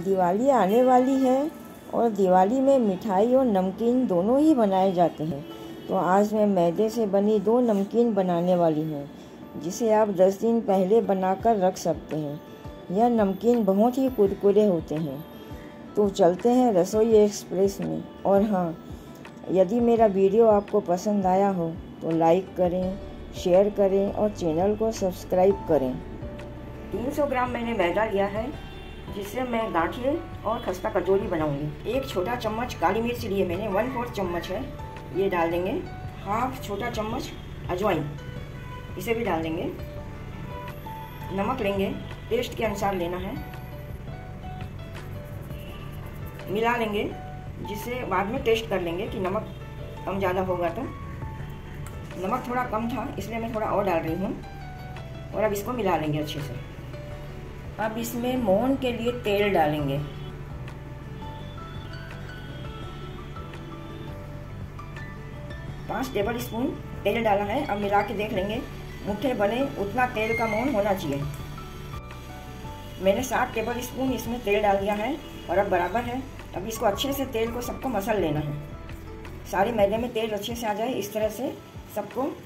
दिवाली आने वाली है और दिवाली में मिठाई और नमकीन दोनों ही बनाए जाते हैं। तो आज मैं मैदे से बनी दो नमकीन बनाने वाली हूँ, जिसे आप 10 दिन पहले बनाकर रख सकते हैं। यह नमकीन बहुत ही कुरकुरे होते हैं। तो चलते हैं रसोई एक्सप्रेस में। और हाँ यदि मेरा वीडियो आपको पसंद आया हो तो लाइक करें, शेयर करें और चैनल को सब्सक्राइब करें। 300 ग्राम मैंने मैदा लिया है। जिससे मैं गांठिए और खस्ता कचौरी बनाऊँगी। एक छोटा चम्मच काली मिर्च लिए मैंने, वन फोर्थ चम्मच है, ये डाल देंगे। हाफ़ छोटा चम्मच अजवाइन, इसे भी डाल देंगे। नमक लेंगे, टेस्ट के अनुसार लेना है। मिला लेंगे, जिससे बाद में टेस्ट कर लेंगे कि नमक कम ज़्यादा होगा तो। नमक थोड़ा कम था, इसलिए मैं थोड़ा और डाल रही हूँ। और अब इसको मिला लेंगे अच्छे से। अब इसमें मोहन के लिए तेल डालेंगे। पाँच टेबल स्पून तेल डाला है, अब मिला के देख लेंगे। मुठ्ठे बने, उतना तेल का मोहन होना चाहिए। मैंने सात टेबल स्पून इसमें तेल डाल दिया है, और अब बराबर है। अब इसको अच्छे से तेल को सबको मसल लेना है। सारे मैदे में तेल अच्छे से आ जाए, इस तरह से सबको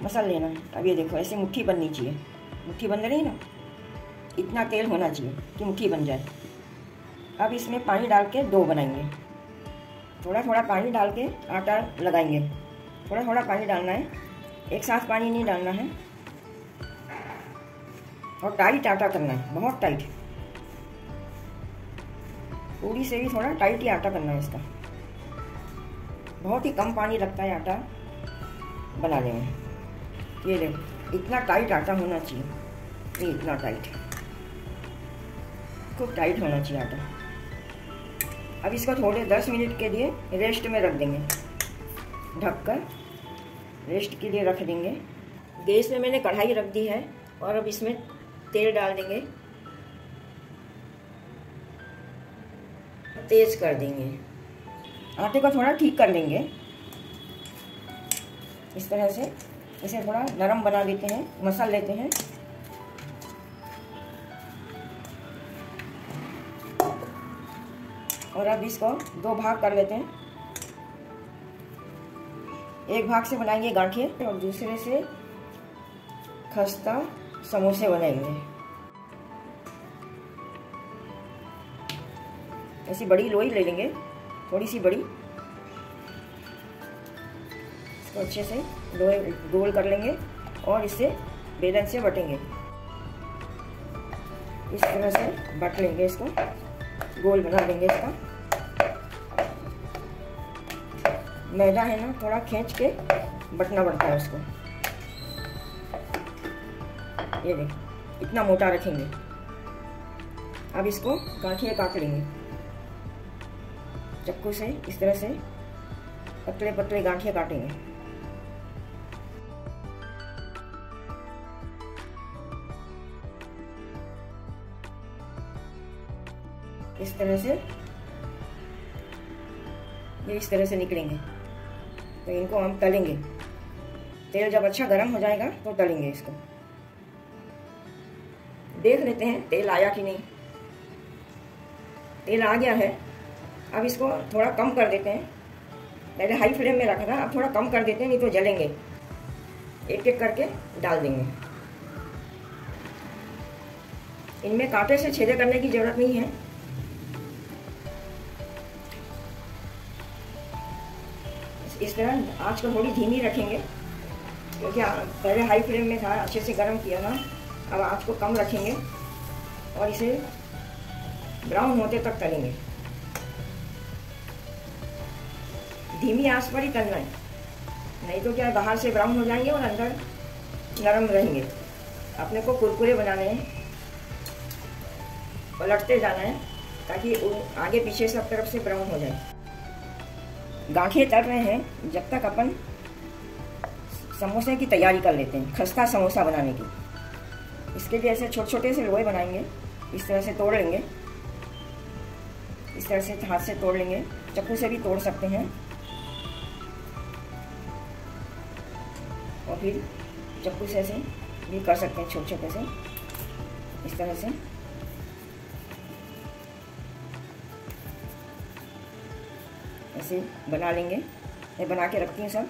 मसल लेना है। अब ये देखो, ऐसे मुट्ठी बननी चाहिए। मुट्ठी बन रही है ना? इतना तेल होना चाहिए कि मुट्ठी बन जाए। अब इसमें पानी डाल के डो बनाएँगे। थोड़ा थोड़ा पानी डाल के आटा लगाएँगे। थोड़ा थोड़ा पानी डालना है। एक साथ पानी नहीं डालना है। और टाइट आटा करना है। बहुत टाइट पूरी से भी थोड़ा टाइट ही आटा करना है इसका। बहुत ही कम पानी लगता है आटा बनाने में। ये देखो, इतना टाइट आटा होना चाहिए। ये इतना टाइट खूब टाइट होना चाहिए आटा अब इसको थोड़े दस मिनट के लिए रेस्ट में रख देंगे। ढककर रेस्ट के लिए रख देंगे। गैस में मैंने कढ़ाई रख दी है और अब इसमें तेल डाल देंगे। तेज कर देंगे। आटे को थोड़ा ठीक कर लेंगे। इस तरह से इसे थोड़ा नरम बना देते हैं, मसल लेते हैं। और अब इसको दो भाग कर लेते हैं। एक भाग से बनाएँगे गांठिए और दूसरे से खस्ता समोसे बनाएँगे। ऐसी बड़ी लोई ले लेंगे थोड़ी सी बड़ी। इसको अच्छे से गोल कर लेंगे और इसे बेलन से बटेंगे। इस तरह से बट लेंगे इसको। गोल बना देंगे इसका। मैदा है ना, थोड़ा खींच के बटना पड़ता है उसको। ये देख, इतना मोटा रखेंगे। अब इसको गांठियाँ काट लेंगे। चक्कू से इस तरह से पतले पतले गांठियाँ काटेंगे। इस तरह से। ये इस तरह से निकलेंगे। तो इनको हम तलेंगे। तेल जब अच्छा गर्म हो जाएगा तो तलेंगे इसको। देख लेते हैं, तेल आया कि नहीं। तेल आ गया है। अब इसको थोड़ा कम कर देते हैं। पहले हाई फ्लेम में रखा था, अब थोड़ा कम कर देते हैं, नहीं तो जलेंगे। एक एक करके डाल देंगे। इनमें कांटे से छेदे करने की ज़रूरत नहीं है। इस तरह आँच को थोड़ी धीमी रखेंगे। क्योंकि पहले हाई फ्लेम में था, अच्छे से गर्म किया ना, अब आँच को कम रखेंगे और इसे ब्राउन होते तक तलेंगे। धीमी आँच पर ही तलना है। नहीं तो क्या बाहर से ब्राउन हो जाएँगे और अंदर नरम रहेंगे। अपने को कुरकुरे बनाने हैं। पलटते जाना है ताकि आगे पीछे सब तरफ़ से ब्राउन हो जाए। गांठे तल रहे हैं, जब तक अपन समोसे की तैयारी कर लेते हैं, खस्ता समोसा बनाने की। इसके लिए ऐसे छोटे छोटे से लोहे बनाएँगे, इस तरह से तोड़ लेंगे। इस तरह से हाथ से तोड़ लेंगे, चक्कू से भी तोड़ सकते हैं। और फिर चक्कू से ऐसे भी कर सकते हैं छोटे छोटे से। इस तरह से। ऐसे बना लेंगे। मैं बना के रखती हूँ सब।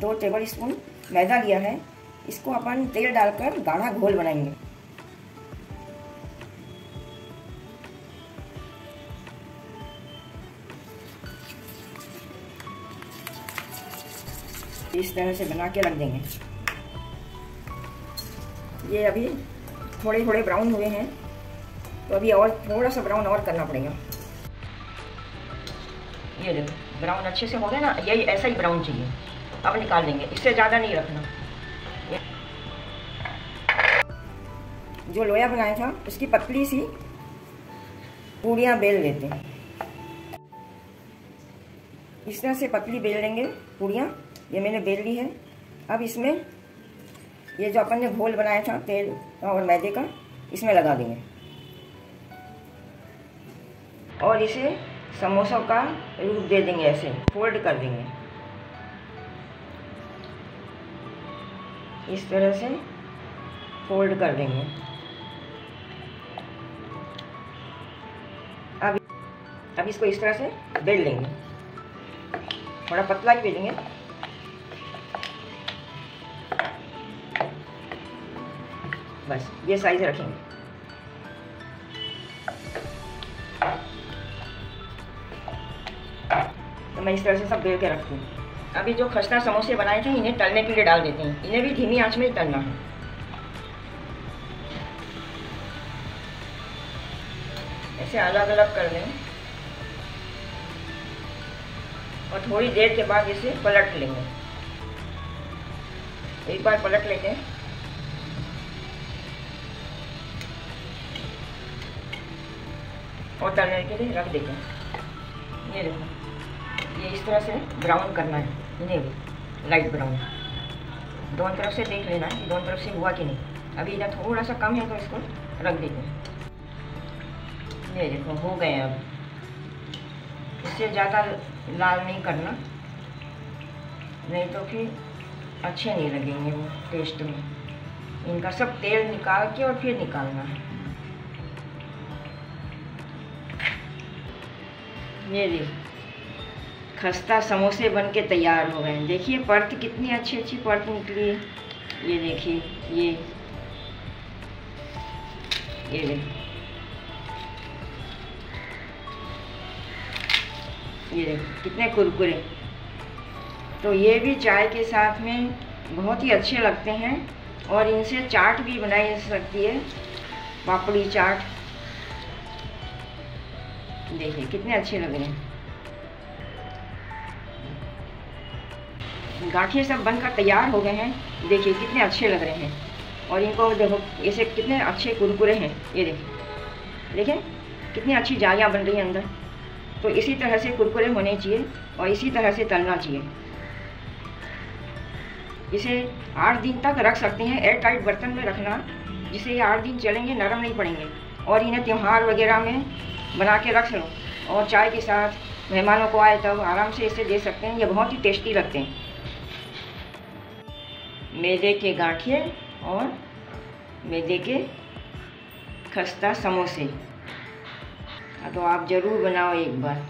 दो टेबल स्पून मैदा लिया है। इसको अपन तेल डालकर गाढ़ा घोल बनाएँगे। इस तरह से बना के रख देंगे। ये अभी थोड़े थोड़े ब्राउन हुए हैं। तो अभी और थोड़ा सा ब्राउन और करना पड़ेगा। ये देखो ब्राउन अच्छे से हो गए ना, यही ऐसा ही ब्राउन चाहिए। अब निकाल देंगे, इससे ज़्यादा नहीं रखना। जो लोया बनाया था, उसकी पतली सी पूड़ियाँ बेल लेते हैं। इस तरह से पतली बेल लेंगे पूड़ियाँ। ये मैंने बेल ली है। अब इसमें ये जो अपन ने घोल बनाया था, तेल और मैदे का, इसमें लगा देंगे। और इसे समोसों का रूप दे देंगे ऐसे फोल्ड कर देंगे। इस तरह से फोल्ड कर देंगे। अब अब इसको इस तरह से बेल लेंगे। थोड़ा पतला ही बेलेंगे। बस, ये साइज़ रखेंगे। मैं इस तरह से सब बेल के रखती हूँ। अभी जो खस्ता समोसे बनाए थे, इन्हें तलने के लिए डाल देते हैं। इन्हें भी धीमी आँच में तलना है। ऐसे अलग अलग कर लें। और थोड़ी देर के बाद इसे पलट लेंगे। एक बार पलट लेते हैं। और तलने के लिए रख देते हैं। ये देखो। ये इस तरह से ब्राउन करना है। इन्हें भी लाइट ब्राउन दोनों तरफ़ से देख लेना है, दोनों तरफ़ से हुआ कि नहीं। अभी इधर थोड़ा सा कम है तो इसको रख हैं। ये देखो, हो गए अब। इससे ज़्यादा लाल नहीं करना। नहीं तो फिर अच्छे नहीं लगेंगे वो टेस्ट में। इनका सब तेल निकाल के और फिर निकालना है। ये देखिए खस्ता समोसे बन के तैयार हो गए देखिए, परत कितनी अच्छी अच्छी परत निकली। है ये देखिए, ये। ये देखिए ये देखो, कितने कुरकुरे। तो ये भी चाय के साथ में बहुत ही अच्छे लगते हैं और इनसे चाट भी बनाई जा सकती है। पापड़ी चाट। देखिए, कितने अच्छे लग रहे हैं। गांठिए सब बनकर तैयार हो गए हैं। देखिए, कितने अच्छे लग रहे हैं। और इनको देखो ऐसे कितने अच्छे कुरकुरे हैं। ये देखिए। देखें कितनी अच्छी जालियाँ बन रही हैं अंदर। तो इसी तरह से कुरकुरे होने चाहिए और इसी तरह से तलना चाहिए। इसे आठ दिन तक रख सकते हैं। एयर टाइट बर्तन में रखना जिसे ये आठ दिन चलेंगे नरम नहीं पड़ेंगे। और इन्हें त्यौहार वगैरह में बना के रख लो। और चाय के साथ मेहमानों को आए तब आराम से इसे दे सकते हैं। ये बहुत ही टेस्टी लगते हैं। मैदे के गाठिये और मैदे के खस्ता समोसे। तो आप ज़रूर बनाओ एक बार।